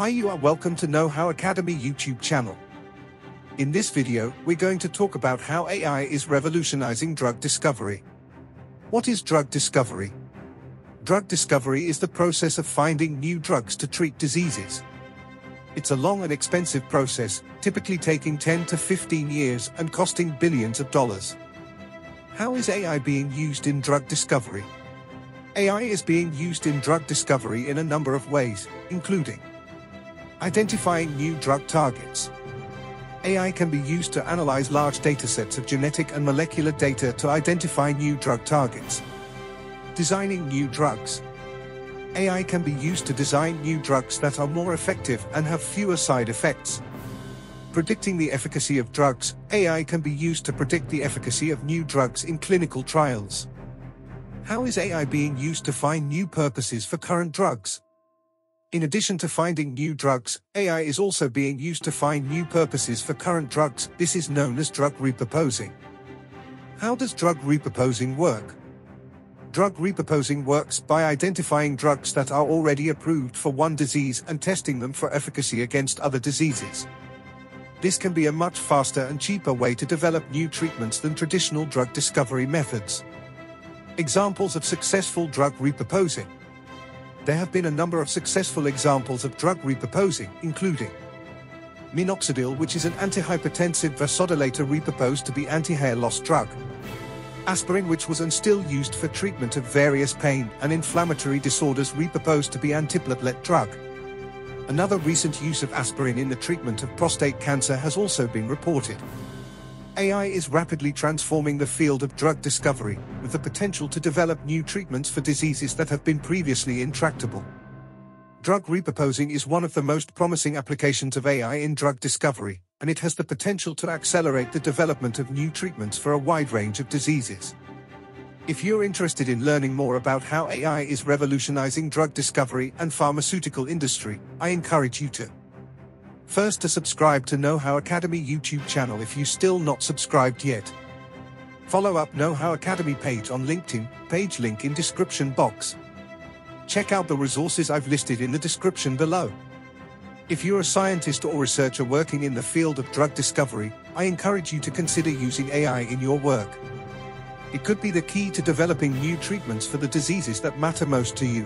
Hi you are welcome to Know How Academy YouTube channel. In this video, we're going to talk about how AI is revolutionizing drug discovery. What is drug discovery? Drug discovery is the process of finding new drugs to treat diseases. It's a long and expensive process, typically taking 10 to 15 years and costing billions of dollars. How is AI being used in drug discovery? AI is being used in drug discovery in a number of ways, including Identifying new drug targets. AI can be used to analyze large datasets of genetic and molecular data to identify new drug targets. Designing new drugs. AI can be used to design new drugs that are more effective and have fewer side effects. Predicting the efficacy of drugs, AI can be used to predict the efficacy of new drugs in clinical trials. How is AI being used to find new purposes for current drugs? In addition to finding new drugs, AI is also being used to find new purposes for current drugs. This is known as drug repurposing. How does drug repurposing work? Drug repurposing works by identifying drugs that are already approved for one disease and testing them for efficacy against other diseases. This can be a much faster and cheaper way to develop new treatments than traditional drug discovery methods. Examples of successful drug repurposing there have been a number of successful examples of drug repurposing, including minoxidil, which is an antihypertensive vasodilator repurposed to be anti-hair loss drug. Aspirin, which was and still used for treatment of various pain and inflammatory disorders repurposed to be antiplatelet drug. Another recent use of aspirin in the treatment of prostate cancer has also been reported. AI is rapidly transforming the field of drug discovery, with the potential to develop new treatments for diseases that have been previously intractable. Drug repurposing is one of the most promising applications of AI in drug discovery, and it has the potential to accelerate the development of new treatments for a wide range of diseases. If you're interested in learning more about how AI is revolutionizing drug discovery and pharmaceutical industry, I encourage you to First to subscribe to Know How Academy YouTube channel if you still not subscribed yet. Follow up Know How Academy page on LinkedIn, page link in description box. Check out the resources I've listed in the description below. If you're a scientist or researcher working in the field of drug discovery, I encourage you to consider using AI in your work. It could be the key to developing new treatments for the diseases that matter most to you.